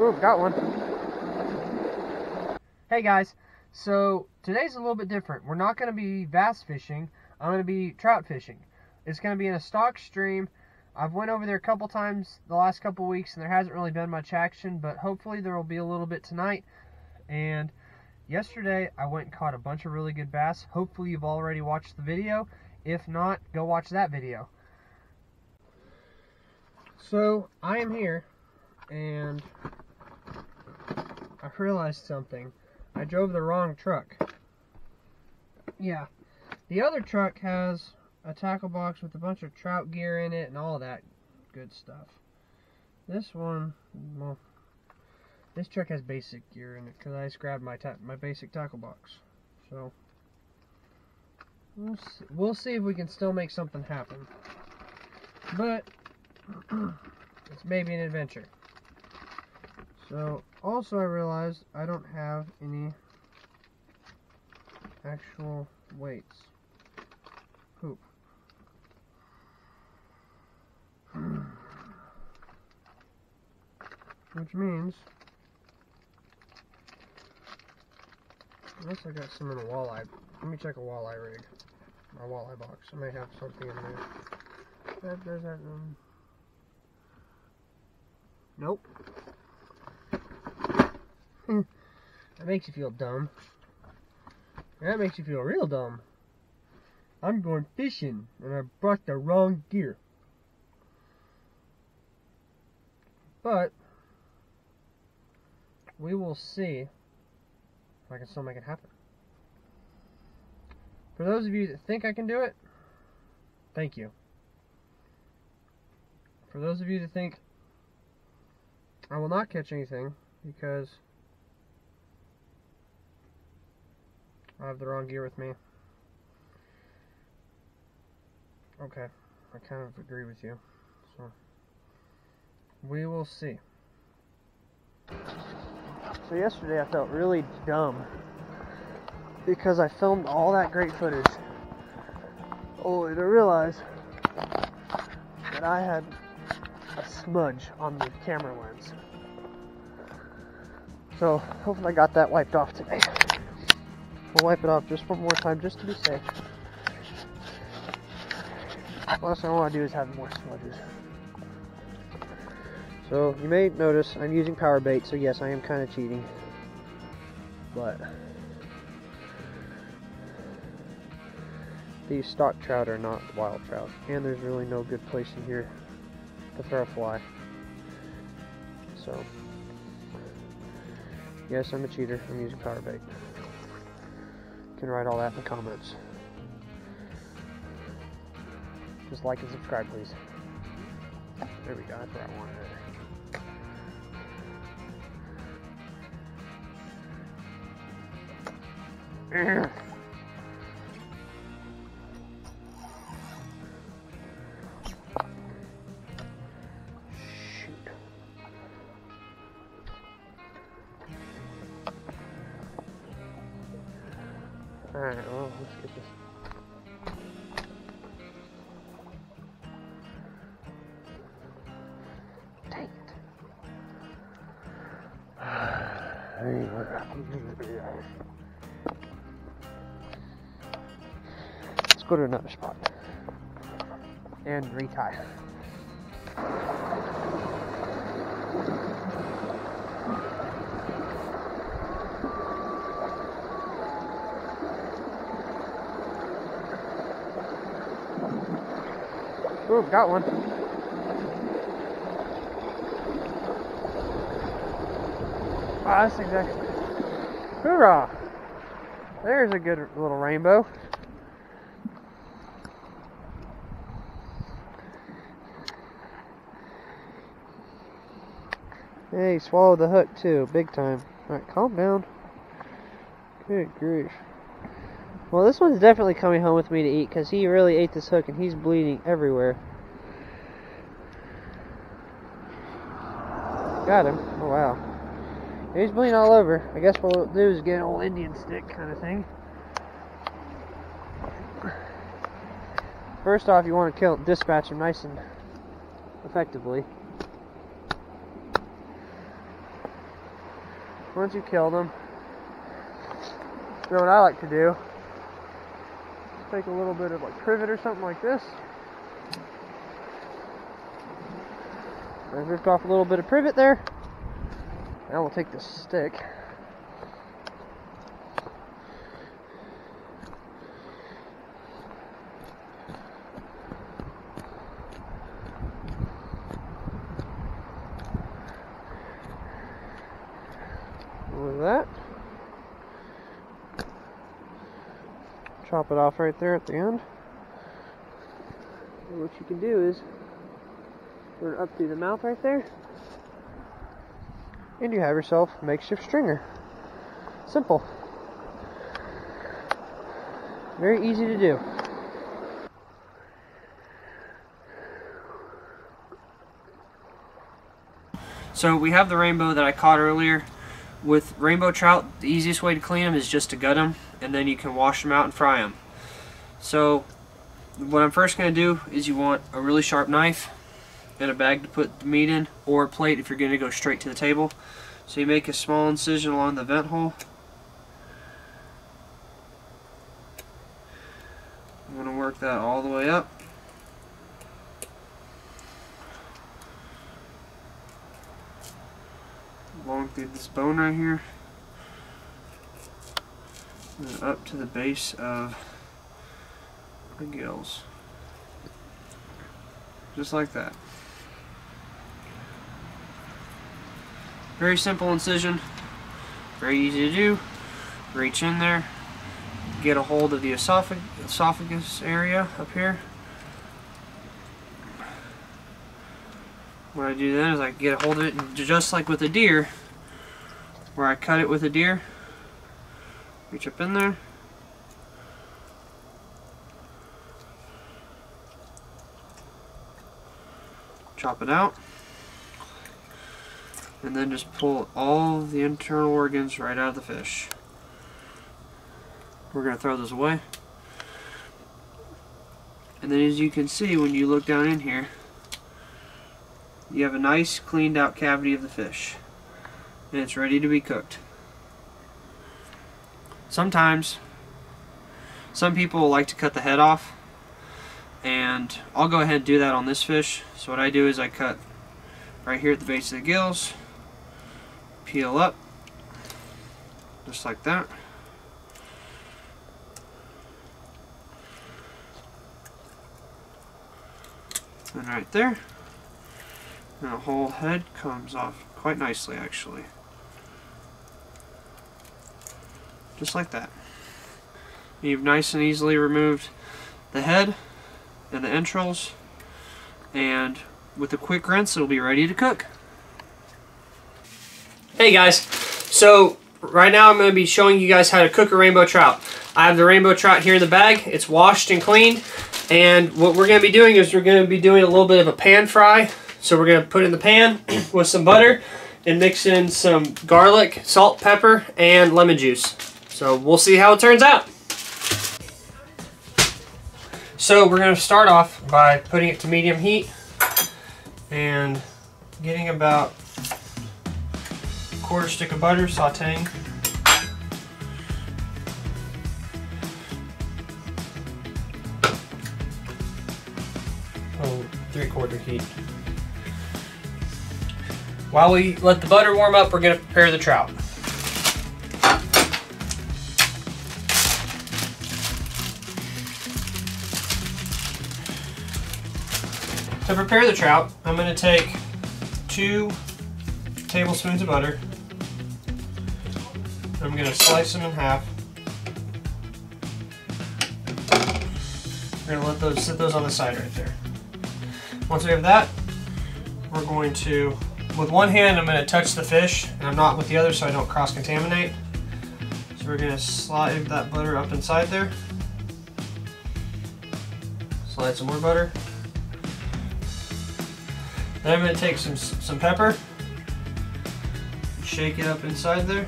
Ooh, got one. Hey guys, so today's a little bit different. We're not going to be bass fishing. I'm going to be trout fishing. It's going to be in a stock stream. I've went over there a couple times the last couple weeks and there hasn't really been much action, but hopefully there will be a little bit tonight. And yesterday I went and caught a bunch of really good bass. Hopefully you've already watched the video. If not, go watch that video. So I am here and I realized something. I drove the wrong truck. Yeah, the other truck has a tackle box with a bunch of trout gear in it and all that good stuff. This one, well, this truck has basic gear in it because I just grabbed my my basic tackle box. So we'll see, we'll see if we can still make something happen. But it's maybe an adventure. So, also I realized I don't have any actual weights. Poop. Which means, unless I got some in a walleye, let me check a walleye rig, my walleye box. I may have something in there. That does that. Um, nope. Mm. that makes you feel dumb. That makes you feel real dumb. I'm going fishing and I brought the wrong gear. But we will see if I can still make it happen. For those of you that think I can do it, thank you. For those of you that think I will not catch anything because I have the wrong gear with me. Okay, I kind of agree with you. So, we will see. So yesterday I felt really dumb because I filmed all that great footage only to realize that I had a smudge on the camera lens. So hopefully I got that wiped off today. We'll wipe it off just one more time just to be safe. Last thing I want to do is have more smudges. So you may notice I'm using power bait, so yes, I am kind of cheating. But these stock trout are not wild trout, and there's really no good place in here to throw a fly. So yes, I'm a cheater. I'm using power bait. Can write all that in the comments. Just like and subscribe, please. There we go. That's where I wanted it. Dang it. Let's go to another spot. And retie. Ooh, got one. Ah, that's exactly. Hoorah! There's a good little rainbow. Hey, swallowed the hook too, big time. Alright, calm down. Good grief. Well, this one's definitely coming home with me to eat because he really ate this hook and he's bleeding everywhere. Got him. Oh, wow. He's bleeding all over. I guess what we'll do is get an old Indian stick kind of thing. First off, you want to kill, dispatch him nice and effectively. once you kill them, you know what I like to do? Take a little bit of like privet or something like this. I ripped off a little bit of privet there. Now we'll take this stick. With that. Chop it off right there at the end. And what you can do is run up through the mouth right there. And you have yourself a makeshift stringer. Simple. Very easy to do. So we have the rainbow that I caught earlier. With rainbow trout, the easiest way to clean them is just to gut them, and then you can wash them out and fry them. So what I'm first going to do is you want a really sharp knife and a bag to put the meat in, or a plate if you're going to go straight to the table. So you make a small incision along the vent hole. I'm going to work that all the way up. Along through this bone right here. And up to the base of the gills. Just like that. Very simple incision. Very easy to do. Reach in there. Get a hold of the esophag esophagus area up here. What I do then is I get a hold of it, just like with a deer, where I cut it with a deer, reach up in there, chop it out, and then just pull all the internal organs right out of the fish. We're going to throw this away. And then as you can see when you look down in here, you have a nice cleaned out cavity of the fish. And it's ready to be cooked. Sometimes, some people like to cut the head off. And I'll go ahead and do that on this fish. So what I do is I cut right here at the base of the gills, peel up, just like that. And right there, and the whole head comes off quite nicely actually. Just like that. You've nice and easily removed the head and the entrails and with a quick rinse it'll be ready to cook. Hey guys, so right now I'm going to be showing you guys how to cook a rainbow trout. I have the rainbow trout here in the bag. It's washed and cleaned. And what we're going to be doing is we're going to be doing a little bit of a pan fry. So we're going to put in the pan with some butter and mix in some garlic, salt, pepper, and lemon juice. So we'll see how it turns out. So we're going to start off by putting it to medium heat and getting about a quarter stick of butter sauteing. Oh, three quarter heat. While we let the butter warm up, we're going to prepare the trout. To prepare the trout, I'm going to take two tablespoons of butter. I'm going to slice them in half. We're going to let those sit those on the side right there. Once we have that, we're going to, with one hand I'm going to touch the fish, and I'm not with the other so I don't cross-contaminate. So we're going to slide that butter up inside there. Slide some more butter. Then I'm going to take some, some pepper, shake it up inside there.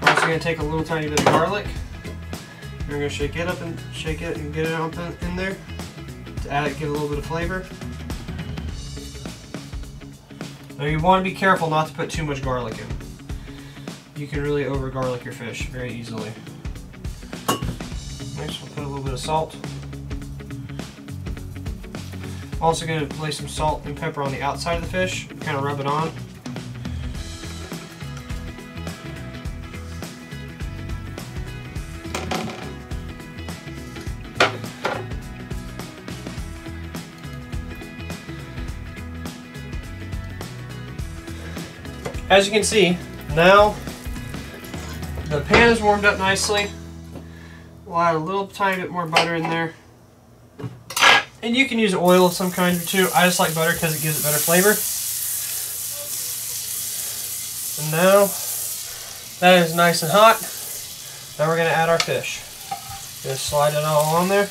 I'm also going to take a little tiny bit of garlic. We're going to shake it up and shake it and get it up in there to add, give it a little bit of flavor. Now you want to be careful not to put too much garlic in. You can really over garlic your fish very easily. Next we'll put a little bit of salt. Also going to lay some salt and pepper on the outside of the fish, kind of rub it on. As you can see, now the pan is warmed up nicely. We'll add a little tiny bit more butter in there. And you can use oil of some kind too. I just like butter because it gives it better flavor. And now that is nice and hot. Now we're going to add our fish. Just slide it all on there.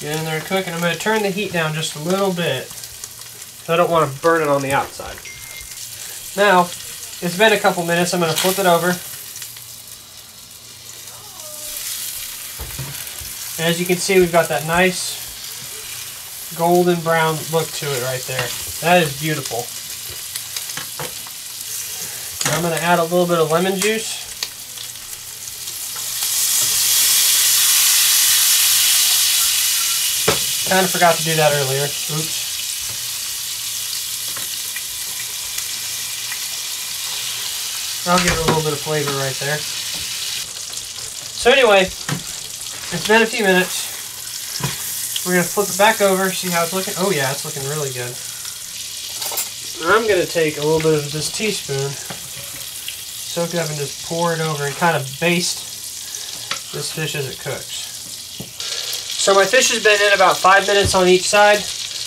Get in there and cook. And I'm going to turn the heat down just a little bit. I don't want to burn it on the outside. Now, it's been a couple minutes. I'm going to flip it over. And as you can see, we've got that nice golden brown look to it right there. That is beautiful. I'm going to add a little bit of lemon juice. Kind of forgot to do that earlier. Oops. I'll give it a little bit of flavor right there. So anyway, it's been a few minutes. We're going to flip it back over, see how it's looking. Oh yeah, it's looking really good. I'm going to take a little bit of this teaspoon, soak it up and just pour it over and kind of baste this fish as it cooks. So my fish has been in about five minutes on each side.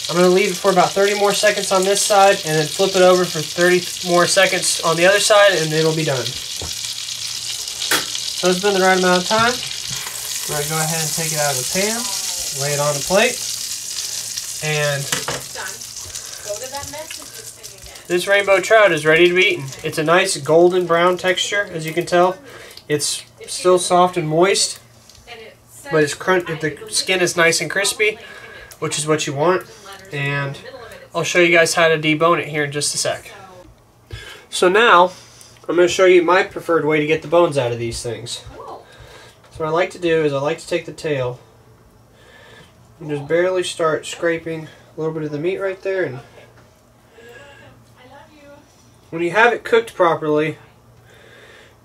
I'm going to leave it for about 30 more seconds on this side and then flip it over for 30 more seconds on the other side and it'll be done. So it's been the right amount of time. We're going to go ahead and take it out of the pan, lay it on a plate, and this rainbow trout is ready to be eaten. It's a nice golden brown texture, as you can tell. It's still soft and moist, but it's crunch. The skin is nice and crispy, which is what you want. And I'll show you guys how to debone it here in just a sec. So now, I'm going to show you my preferred way to get the bones out of these things. So what I like to do is I like to take the tail and just barely start scraping a little bit of the meat right there. And when you have it cooked properly,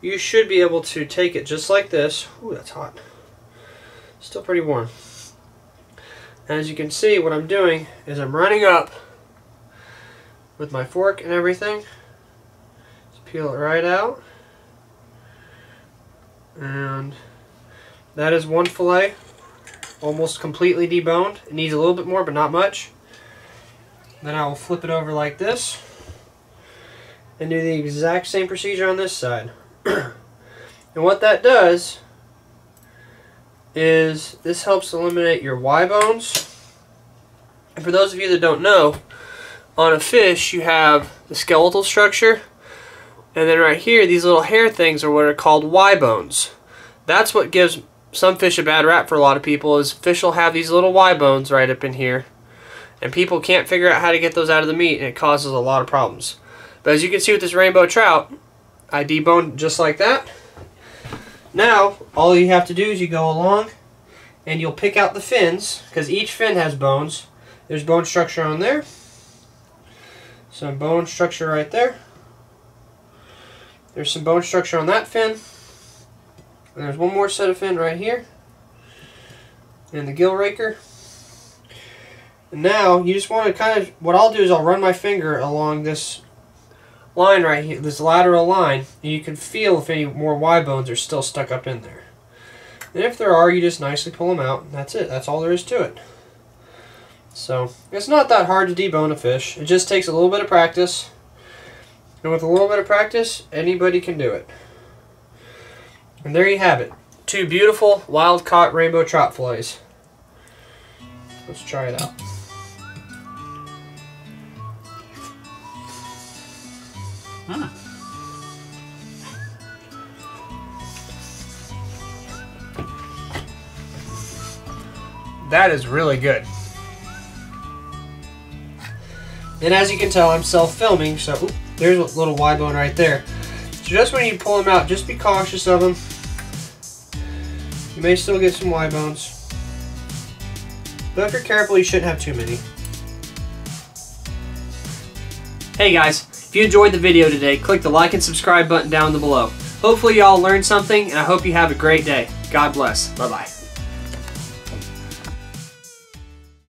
you should be able to take it just like this. Ooh, that's hot. Still pretty warm. And as you can see, what I'm doing is I'm running up with my fork and everything. Just peel it right out. And that is one fillet, almost completely deboned. It needs a little bit more, but not much. Then I will flip it over like this and do the exact same procedure on this side. and what that does is this helps eliminate your Y bones. And for those of you that don't know, on a fish you have the skeletal structure and then right here these little hair things are what are called Y bones. That's what gives some fish a bad rap for a lot of people is fish will have these little Y bones right up in here and people can't figure out how to get those out of the meat and it causes a lot of problems. But as you can see with this rainbow trout, I deboned just like that. Now, all you have to do is you go along and you'll pick out the fins because each fin has bones. There's bone structure on there. Some bone structure right there. There's some bone structure on that fin. There's one more set of fin right here. And the gill raker. And now you just want to kind of, what I'll do is I'll run my finger along this line right here, this lateral line, and you can feel if any more Y bones are still stuck up in there. And if there are, you just nicely pull them out. That's it. That's all there is to it. So, it's not that hard to debone a fish. It just takes a little bit of practice. And with a little bit of practice, anybody can do it. And there you have it. Two beautiful wild-caught rainbow trout fillets. Let's try it out. Huh. That is really good. And as you can tell, I'm self-filming, so there's a little Y bone right there. So just when you pull them out, just be cautious of them. May still get some Y bones. But if you're careful, you shouldn't have too many. Hey guys, if you enjoyed the video today, click the like and subscribe button down below. Hopefully y'all learned something, and I hope you have a great day. God bless. Bye-bye.